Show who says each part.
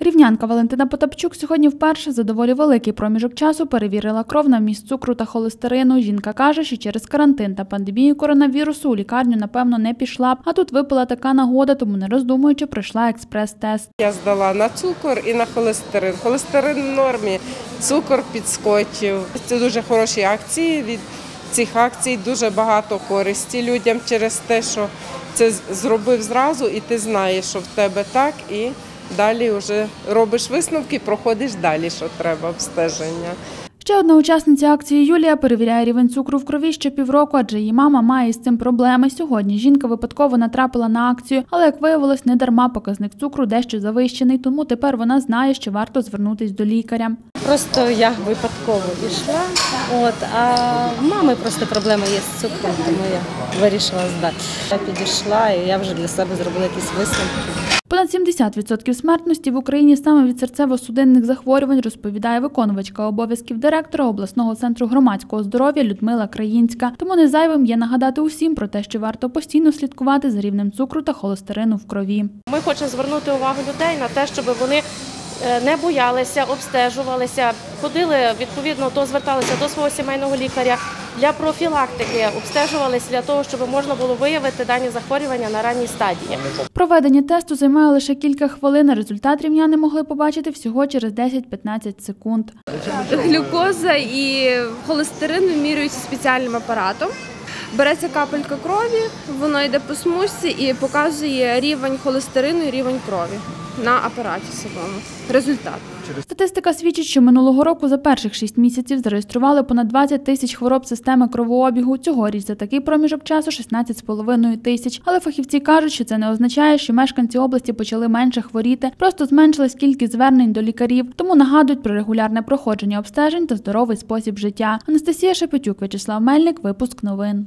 Speaker 1: Рівнянка Валентина Потапчук сьогодні вперше за доволі великий проміжок часу перевірила кров на вміст цукру та холестерину. Жінка каже, що через карантин та пандемію коронавірусу у лікарню, напевно, не пішла б. А тут випала така нагода, тому не роздумуючи, пройшла експрес-тест.
Speaker 2: Я здала на цукор і на холестерин. Холестерин в нормі, цукор підскочив. Це дуже хороші акції. Від цих акцій дуже багато користі людям через те, що це зробив зразу, і ти знаєш, що в тебе так, і далі вже робиш висновки, проходиш далі, що треба обстеження.
Speaker 1: Ще одна учасниця акції Юлія перевіряє рівень цукру в крові ще півроку, адже її мама має з цим проблеми. Сьогодні жінка випадково натрапила на акцію, але як виявилось, не дарма показник цукру дещо завищений, тому тепер вона знає, що варто звернутись до лікаря.
Speaker 3: Просто я випадково пішла. От, а в мами просто проблема є з цукром, тому я вирішила здати. Я підійшла і я вже для себе зробила якісь висновки.
Speaker 1: Понад 70% смертності в Україні саме від серцево-судинних захворювань розповідає виконувачка обов'язків директора обласного центру громадського здоров'я Людмила Країнська. Тому не зайвим є нагадати усім про те, що варто постійно слідкувати за рівнем цукру та холестерину в крові.
Speaker 4: Ми хочемо звернути увагу людей на те, щоб вони не боялися, обстежувалися, ходили відповідно, то зверталися до свого сімейного лікаря для профілактики, обстежувалися для того, щоб можна було виявити дані захворювання на ранній стадії.
Speaker 1: Проведення тесту займає лише кілька хвилин. а Результат рівняни могли побачити всього через 10-15 секунд.
Speaker 5: Глюкоза і холестерин вимірюються спеціальним апаратом. Береться капелька крові, воно йде по смужці і показує рівень холестерину і рівень крові на апараті самому. Результат.
Speaker 1: Статистика свідчить, що минулого року за перших 6 місяців зареєстрували понад 20 тисяч хвороб системи кровообігу. Цьогоріч за такий проміжок часу 16,5 тисяч. Але фахівці кажуть, що це не означає, що мешканці області почали менше хворіти, просто зменшилась кількість звернень до лікарів. Тому нагадують про регулярне проходження обстежень та здоровий спосіб життя. Анастасія Шепетюк, Вячеслав Мельник, випуск новин.